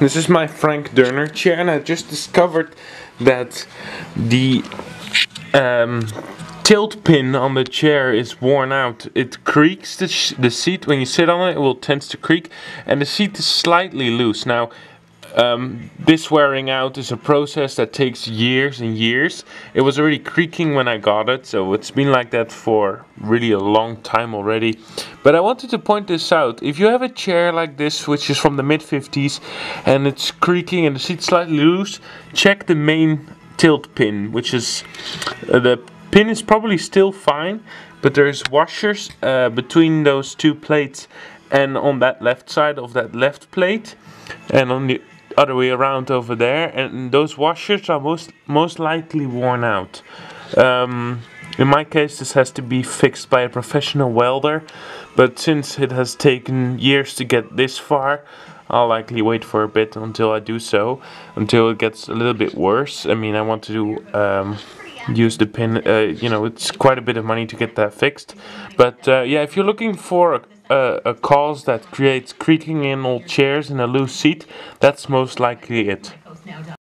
This is my Frank Doerner chair and I just discovered that the um, tilt pin on the chair is worn out. It creaks the, the seat when you sit on it, it will tends to creak and the seat is slightly loose. Now um, this wearing out is a process that takes years and years. It was already creaking when I got it, so it's been like that for really a long time already. But I wanted to point this out. If you have a chair like this, which is from the mid 50s, and it's creaking and the seat's slightly loose, check the main tilt pin, which is uh, the pin is probably still fine, but there's washers uh, between those two plates and on that left side of that left plate and on the other way around over there and those washers are most most likely worn out. Um, in my case this has to be fixed by a professional welder but since it has taken years to get this far I'll likely wait for a bit until I do so until it gets a little bit worse. I mean I want to um, use the pin uh, you know it's quite a bit of money to get that fixed. But uh, yeah if you're looking for a, a, a cause that creates creaking in old chairs and a loose seat that's most likely it